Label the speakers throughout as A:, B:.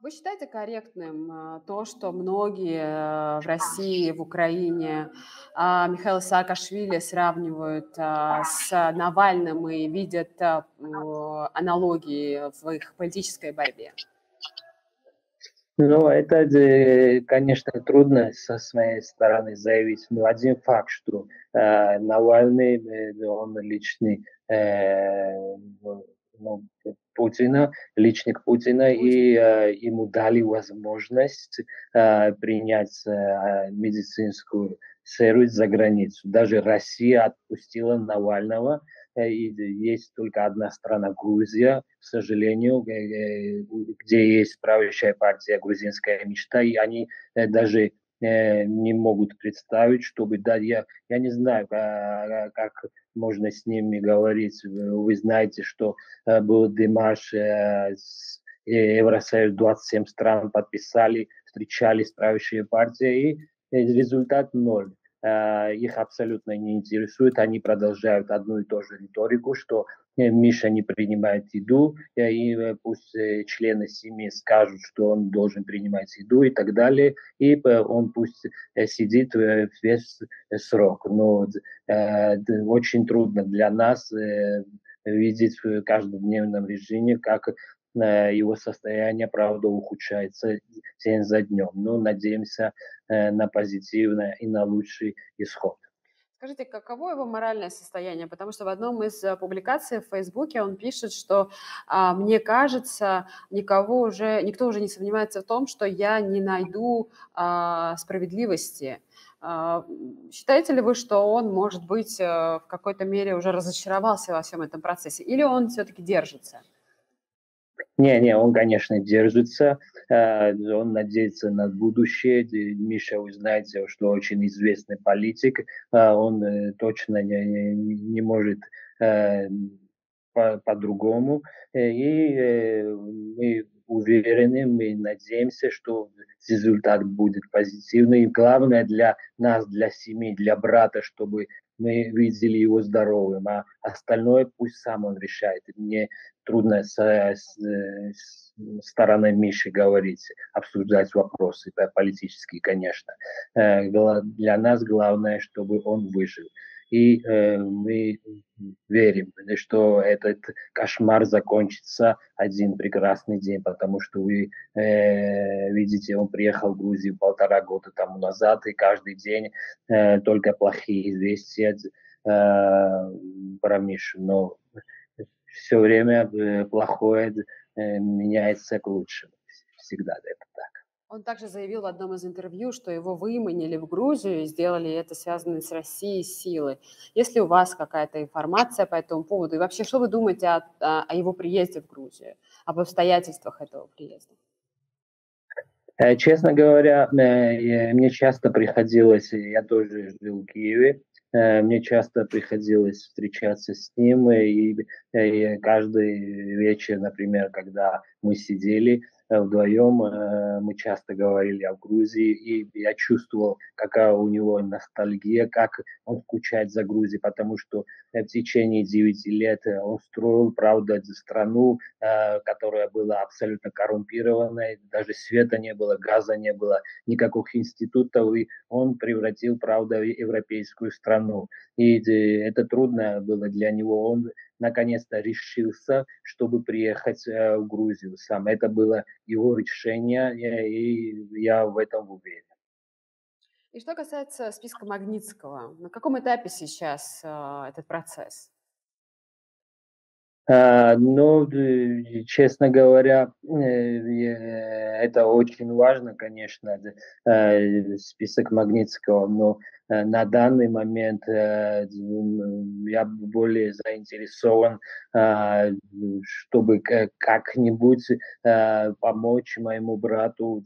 A: Вы считаете корректным э, то, что многие э, в России, в Украине а, Михаила Саакашвили сравнивают а, с Навальным и видят а, аналогии в их политической борьбе?
B: Ну, это, э, конечно, трудно со своей стороны заявить. Но один факт, что э, Навальный, он личный Путина, личник Путина, и э, ему дали возможность э, принять э, медицинскую сервис за границу. Даже Россия отпустила Навального, э, и есть только одна страна, Грузия, к сожалению, э, где есть правящая партия «Грузинская мечта», и они э, не могут представить, чтобы, да, я, я не знаю, как можно с ними говорить. Вы знаете, что был Димаш с Евросоюз, 27 стран подписали, встречались правящие партии, и результат ноль. Их абсолютно не интересует, они продолжают одну и ту же риторику, что Миша не принимает еду, и э, пусть э, члены семьи скажут, что он должен принимать еду и так далее, и э, он пусть сидит весь срок. Но очень трудно для нас видеть в каждодневном режиме, как его состояние, правда, ухудшается день за днем. Но надеемся на позитивный и на лучший исход.
A: Скажите, каково его моральное состояние? Потому что в одном из э, публикаций в Фейсбуке он пишет, что а, мне кажется, никого уже, никто уже не сомневается в том, что я не найду а, справедливости. А, считаете ли вы, что он, может быть, э, в какой-то мере уже разочаровался во всем этом процессе? Или он все-таки держится?
B: Не, не, он, конечно, держится, э, он надеется на будущее. Миша, вы знаете, что очень известный политик, э, он э, точно не, не может по-другому. И мы уверены, мы надеемся, что результат будет позитивный. И главное для нас, для семьи, для брата, чтобы мы видели его здоровым, а остальное пусть сам он решает. Мне трудно с, с, с стороны Миши говорить, обсуждать вопросы политические, конечно. Э, для нас главное, чтобы он выжил. И э, мы верим, что этот кошмар закончится один прекрасный день, потому что вы э, видите, он приехал в Грузию полтора года тому назад, и каждый день э, только плохие известия э, про Мишу. Но все время э, плохое э, меняется к лучшему. Всегда это так.
A: Он также заявил в одном из интервью, что его выманили в Грузию и сделали это связанное с Россией силой. Есть ли у вас какая-то информация по этому поводу? И вообще, что вы думаете о, о его приезде в Грузию, об обстоятельствах этого приезда?
B: Э, честно говоря, мне часто приходилось, я тоже жил в Киеве, мне часто приходилось встречаться с ним, и, и каждый вечер, например, когда мы сидели, Э, вдвоем э, мы часто говорили о Грузии, и я чувствовал, какая у него ностальгия, как он скучает за Грузией, потому что э, в течение 9 лет он строил, правда, страну, которая была абсолютно коррумпированной, даже света не было, газа не было, никаких институтов, и он превратил, правда, в европейскую страну. И это трудно было для него. Он наконец-то решился, чтобы приехать э, в Грузию сам. Это было его решение, и я в этом уверен.
A: И что касается списка Магнитского, на каком этапе сейчас э, этот процесс?
B: А, ну, честно говоря, э, это очень важно, конечно, э, список Магнитского, но э, на данный момент я более заинтересован, а, чтобы как-нибудь помочь моему брату.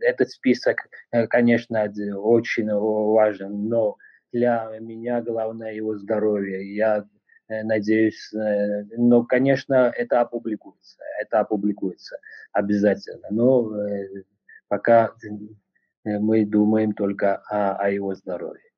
B: Этот список, конечно, очень важен, но для меня главное его здоровье. Я надеюсь. Э, но, конечно, это опубликуется. Это опубликуется обязательно. Но э, пока мы думаем только о, о его здоровье.